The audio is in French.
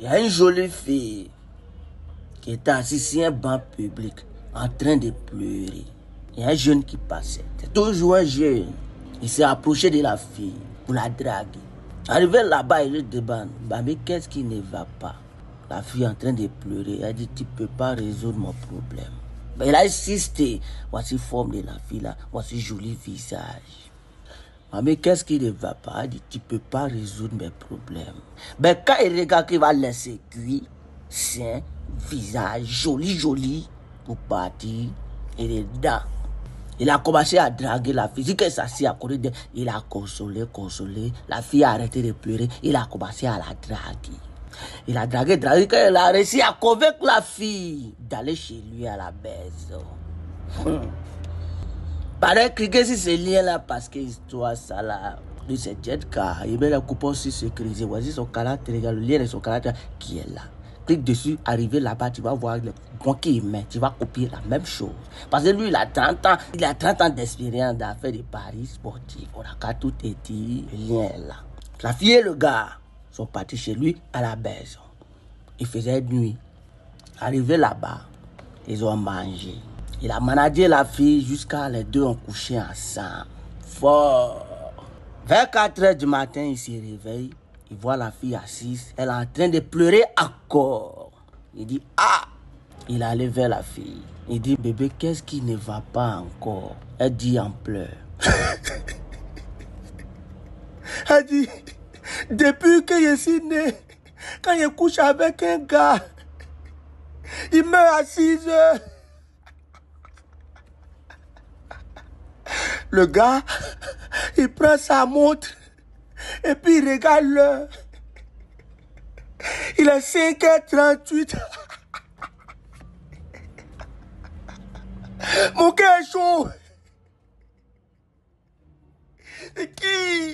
Il y a une jolie fille qui était assise sur un banc public en train de pleurer. Il y a un jeune qui passait. C'est toujours un jeune. Il s'est approché de la fille pour la draguer. Arrivé là-bas, il lui demande bah, Mais qu'est-ce qui ne va pas? La fille est en train de pleurer. Elle dit Tu ne peux pas résoudre mon problème. Mais il a insisté. Voici forme de la fille là. Voici joli visage. Mais qu'est-ce qui ne va pas? Elle dit, tu ne peux pas résoudre mes problèmes. Mais quand il regarde qu'il va laisser cuire, c'est visage joli, joli, pour partir, il est dedans. Il a commencé à draguer la fille. À côté il a consolé, consolé. La fille a arrêté de pleurer. Il a commencé à la draguer. Il a dragué, dragué. Quand il a réussi à convaincre la fille d'aller chez lui à la maison. Pareil, cliquez sur ce lien-là parce que l'histoire, ça là, de ce jet car il met la coupon sur sécurisé. Voici son caractère, le lien de son caractère qui est là. Clique dessus, arriver là-bas, tu vas voir le bon qui met, tu vas copier la même chose. Parce que lui, il a 30 ans, il a 30 ans d'expérience d'affaires de paris sportifs. On a qu'à tout dit, le lien est là. La fille et le gars sont partis chez lui à la maison. Il faisait nuit. Arrivé là-bas, ils ont mangé. Il a managé la fille jusqu'à les deux ont couché ensemble. Fort. Vers 4 heures du matin, il se réveille. Il voit la fille assise. Elle est en train de pleurer encore. Il dit Ah Il allait vers la fille. Il dit Bébé, qu'est-ce qui ne va pas encore? Elle dit en pleurs. Elle dit Depuis que je suis né, quand je couche avec un gars, il meurt à 6 heures. Le gars, il prend sa montre et puis il regarde l'heure. Il est 5h38. Mon cœur est chaud. Qui